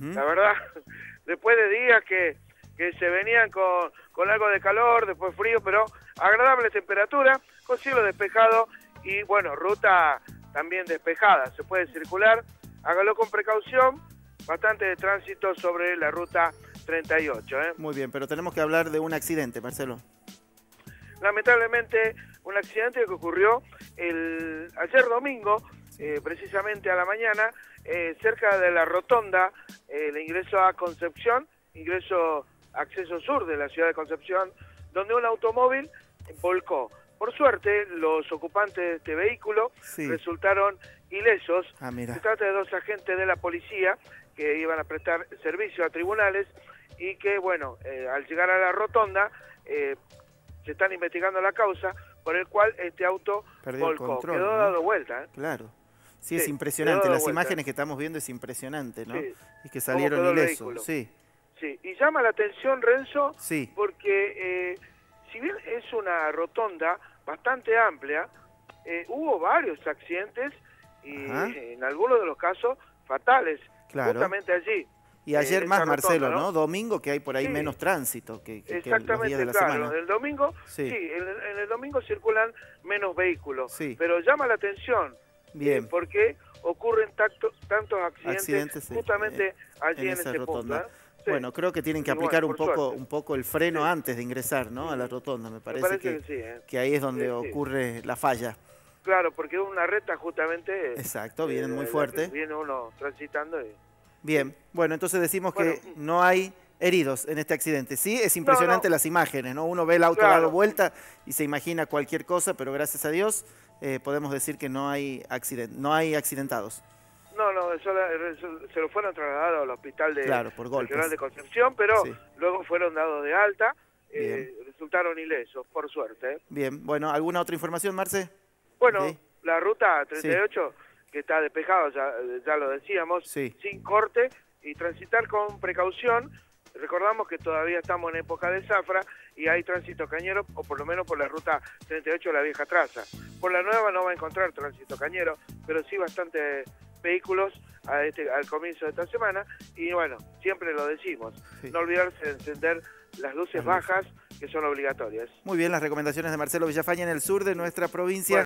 la verdad, después de días que, que se venían con, con algo de calor, después frío, pero agradable temperatura, con cielo despejado y bueno, ruta también despejada, se puede circular, hágalo con precaución, bastante de tránsito sobre la ruta 38. ¿eh? Muy bien, pero tenemos que hablar de un accidente, Marcelo. Lamentablemente, un accidente que ocurrió el, ayer domingo, eh, precisamente a la mañana, eh, cerca de la rotonda, el ingreso a Concepción, ingreso acceso sur de la ciudad de Concepción, donde un automóvil volcó. Por suerte, los ocupantes de este vehículo resultaron ilesos. Ah, Se trata de dos agentes de la policía que iban a prestar servicio a tribunales y que, bueno, eh, al llegar a la rotonda, eh, se están investigando la causa por el cual este auto volcó. Quedó dado vuelta. ¿eh? Claro. Sí, es impresionante. Las imágenes que estamos viendo es impresionante, ¿no? Y que salieron ilesos. Sí. Sí, y llama la atención, Renzo, sí. porque si bien es una rotonda bastante amplia, hubo varios accidentes y en algunos de los casos fatales, justamente allí. Y ayer más, Marcelo, ¿no? Domingo que hay por ahí menos tránsito que, que, Exactamente, de la claro. semana. El domingo, sí, en, el domingo circulan menos vehículos, pero llama la atención. Bien. porque ocurren tantos accidentes, justamente allí en, ese punto. ¿eh? Bueno, creo que tienen que aplicar un poco un poco el freno antes de ingresar, ¿no? A la rotonda, me parece, que, ¿eh? que, ahí es donde ocurre la falla. Claro, porque es una recta justamente. Exacto, vienen muy fuerte. Viene uno transitando y Bien, bueno, entonces decimos que no hay heridos en este accidente. Sí, es impresionante las imágenes, ¿no? Uno ve el auto dado vuelta y se imagina cualquier cosa, pero gracias a Dios eh, podemos decir que no hay accident no hay accidentados. No, no, se lo fueron trasladados al hospital de, claro, por de Concepción, pero luego fueron dados de alta, eh, resultaron ilesos, por suerte. Bien, bueno, ¿alguna otra información, Marce? Bueno, la ruta 38 que está despejado, ya, ya lo decíamos, sin corte y transitar con precaución. Recordamos que todavía estamos en época de zafra y hay tránsito cañero, o por lo menos por la ruta 38 de la vieja traza. Por la nueva no va a encontrar tránsito cañero, pero sí bastante vehículos a este, al comienzo de esta semana. Y bueno, siempre lo decimos, no olvidarse de encender las luces bajas que son obligatorias. Muy bien, las recomendaciones de Marcelo Villafaña en el sur de nuestra provincia.